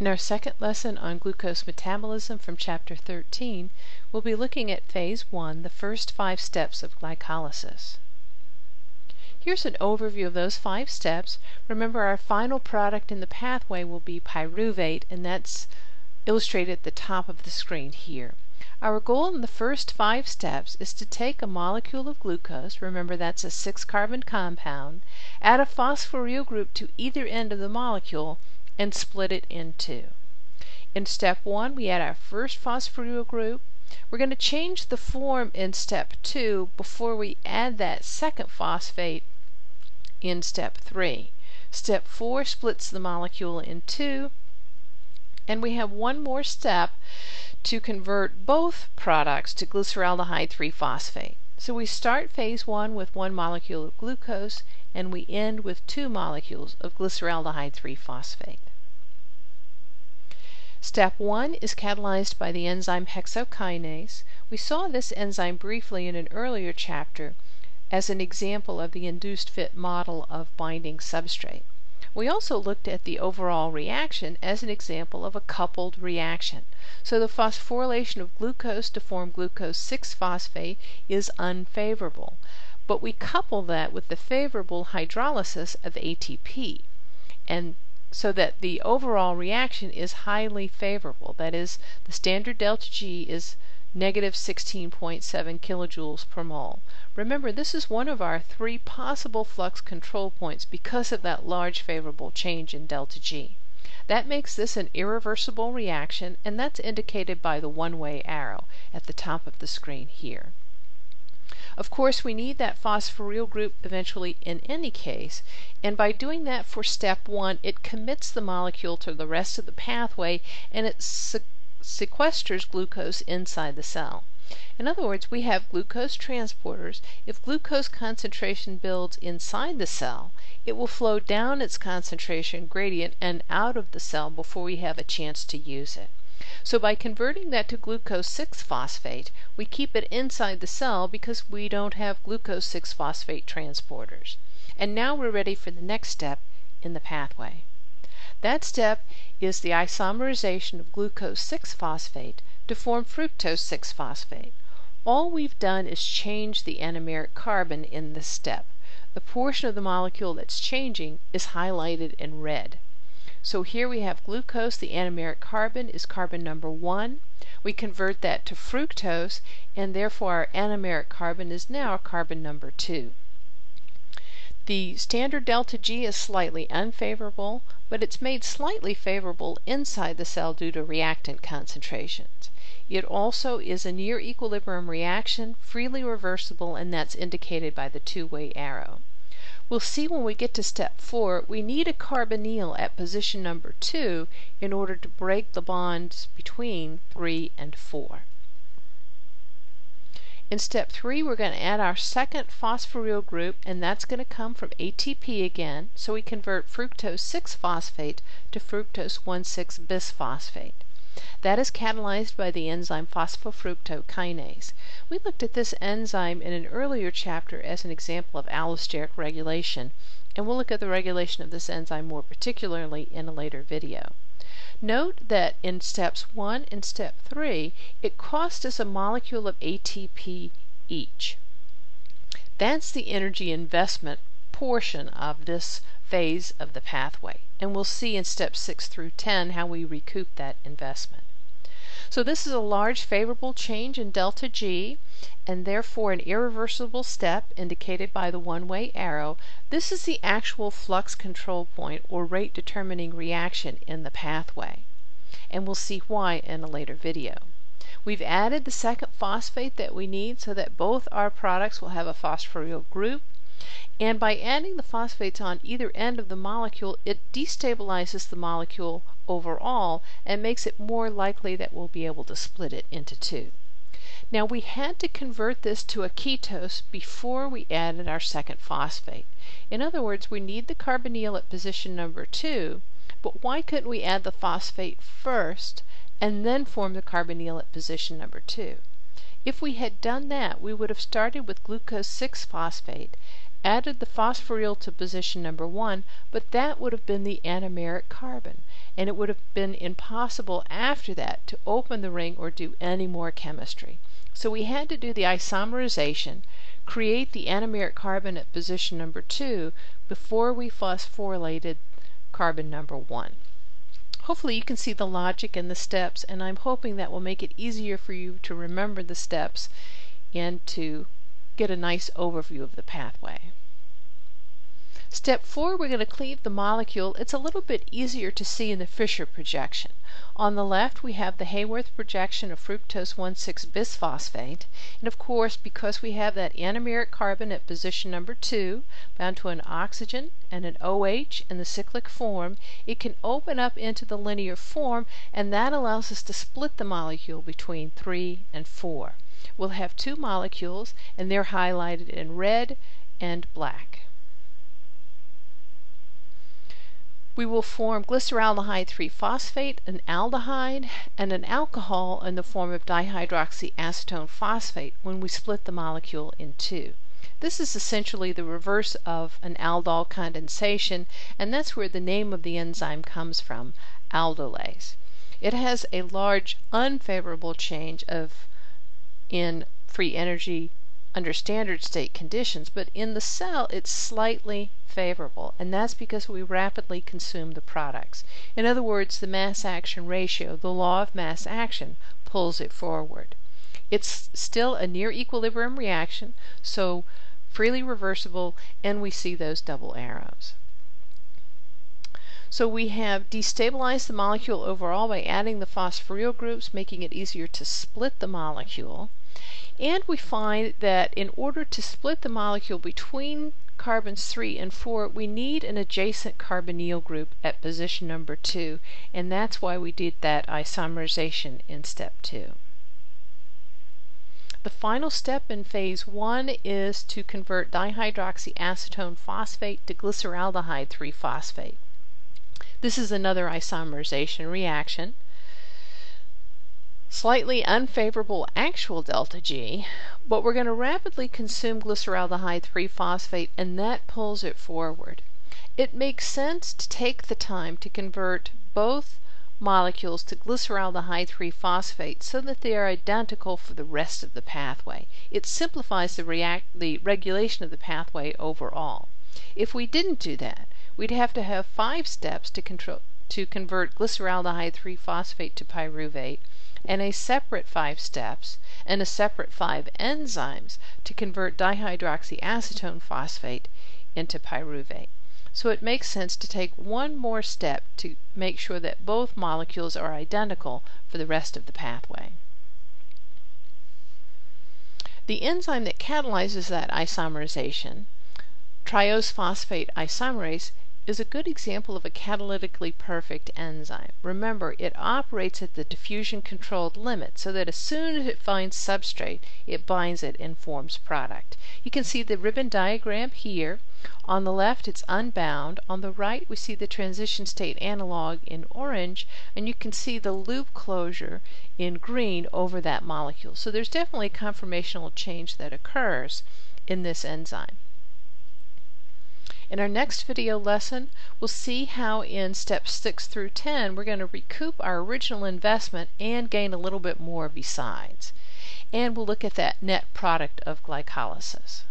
In our second lesson on glucose metabolism from Chapter 13, we'll be looking at Phase 1, the first five steps of glycolysis. Here's an overview of those five steps. Remember our final product in the pathway will be pyruvate, and that's illustrated at the top of the screen here. Our goal in the first five steps is to take a molecule of glucose, remember that's a six-carbon compound, add a phosphoryl group to either end of the molecule, and split it in two. In step one, we add our first phosphoryl group. We're going to change the form in step two before we add that second phosphate in step three. Step four splits the molecule in two, and we have one more step to convert both products to glyceraldehyde 3-phosphate. So we start phase one with one molecule of glucose, and we end with two molecules of glyceraldehyde 3-phosphate. Step 1 is catalyzed by the enzyme hexokinase. We saw this enzyme briefly in an earlier chapter as an example of the induced fit model of binding substrate. We also looked at the overall reaction as an example of a coupled reaction. So the phosphorylation of glucose to form glucose 6-phosphate is unfavorable, but we couple that with the favorable hydrolysis of ATP. And so that the overall reaction is highly favorable. That is, the standard delta G is negative 16.7 kilojoules per mole. Remember, this is one of our three possible flux control points because of that large favorable change in delta G. That makes this an irreversible reaction, and that's indicated by the one-way arrow at the top of the screen here. Of course, we need that phosphoryl group eventually in any case, and by doing that for step one, it commits the molecule to the rest of the pathway and it sequesters glucose inside the cell. In other words, we have glucose transporters. If glucose concentration builds inside the cell, it will flow down its concentration gradient and out of the cell before we have a chance to use it. So by converting that to glucose 6-phosphate, we keep it inside the cell because we don't have glucose 6-phosphate transporters. And now we're ready for the next step in the pathway. That step is the isomerization of glucose 6-phosphate to form fructose 6-phosphate. All we've done is change the anomeric carbon in this step. The portion of the molecule that's changing is highlighted in red. So here we have glucose, the anomeric carbon is carbon number 1. We convert that to fructose, and therefore our anomeric carbon is now carbon number 2. The standard delta G is slightly unfavorable, but it's made slightly favorable inside the cell due to reactant concentrations. It also is a near equilibrium reaction, freely reversible, and that's indicated by the two-way arrow. We'll see when we get to step 4, we need a carbonyl at position number 2 in order to break the bonds between 3 and 4. In step 3, we're going to add our second phosphoryl group, and that's going to come from ATP again, so we convert fructose 6-phosphate to fructose 1,6-bisphosphate. That is catalyzed by the enzyme phosphofructokinase. We looked at this enzyme in an earlier chapter as an example of allosteric regulation, and we'll look at the regulation of this enzyme more particularly in a later video. Note that in steps 1 and step 3, it cost us a molecule of ATP each. That's the energy investment portion of this phase of the pathway, and we'll see in steps 6 through 10 how we recoup that investment. So this is a large favorable change in delta G and therefore an irreversible step indicated by the one-way arrow. This is the actual flux control point or rate determining reaction in the pathway. And we'll see why in a later video. We've added the second phosphate that we need so that both our products will have a phosphoryl group. And by adding the phosphates on either end of the molecule, it destabilizes the molecule overall and makes it more likely that we'll be able to split it into two. Now we had to convert this to a ketose before we added our second phosphate. In other words, we need the carbonyl at position number 2, but why couldn't we add the phosphate first and then form the carbonyl at position number 2? If we had done that, we would have started with glucose 6-phosphate, added the phosphoryl to position number 1, but that would have been the anomeric carbon, and it would have been impossible after that to open the ring or do any more chemistry. So we had to do the isomerization, create the anomeric carbon at position number 2 before we phosphorylated carbon number 1. Hopefully you can see the logic and the steps, and I'm hoping that will make it easier for you to remember the steps and to get a nice overview of the pathway. Step 4, we're going to cleave the molecule. It's a little bit easier to see in the Fischer projection. On the left, we have the Haworth projection of fructose 1,6-bisphosphate. And of course, because we have that anomeric carbon at position number 2, bound to an oxygen and an OH in the cyclic form, it can open up into the linear form, and that allows us to split the molecule between 3 and 4. We'll have two molecules, and they're highlighted in red and black. we will form glyceraldehyde 3-phosphate, an aldehyde, and an alcohol in the form of dihydroxyacetone phosphate when we split the molecule in two. This is essentially the reverse of an aldol condensation, and that's where the name of the enzyme comes from, aldolase. It has a large unfavorable change of in free energy under standard state conditions, but in the cell it's slightly favorable, and that's because we rapidly consume the products. In other words, the mass action ratio, the law of mass action, pulls it forward. It's still a near equilibrium reaction, so freely reversible, and we see those double arrows. So we have destabilized the molecule overall by adding the phosphoryl groups, making it easier to split the molecule. And we find that in order to split the molecule between carbons 3 and 4, we need an adjacent carbonyl group at position number 2, and that's why we did that isomerization in step 2. The final step in phase 1 is to convert dihydroxyacetone phosphate to glyceraldehyde 3-phosphate. This is another isomerization reaction slightly unfavorable actual delta G, but we're going to rapidly consume glyceraldehyde 3-phosphate and that pulls it forward. It makes sense to take the time to convert both molecules to glyceraldehyde 3-phosphate so that they are identical for the rest of the pathway. It simplifies the, react, the regulation of the pathway overall. If we didn't do that, we'd have to have five steps to, control, to convert glyceraldehyde 3-phosphate to pyruvate and a separate five steps and a separate five enzymes to convert dihydroxyacetone phosphate into pyruvate. So it makes sense to take one more step to make sure that both molecules are identical for the rest of the pathway. The enzyme that catalyzes that isomerization, triose phosphate isomerase, is a good example of a catalytically perfect enzyme. Remember, it operates at the diffusion controlled limit so that as soon as it finds substrate, it binds it and forms product. You can see the ribbon diagram here. On the left, it's unbound. On the right, we see the transition state analog in orange, and you can see the loop closure in green over that molecule. So there's definitely a conformational change that occurs in this enzyme. In our next video lesson, we'll see how in steps 6 through 10 we're going to recoup our original investment and gain a little bit more besides. And we'll look at that net product of glycolysis.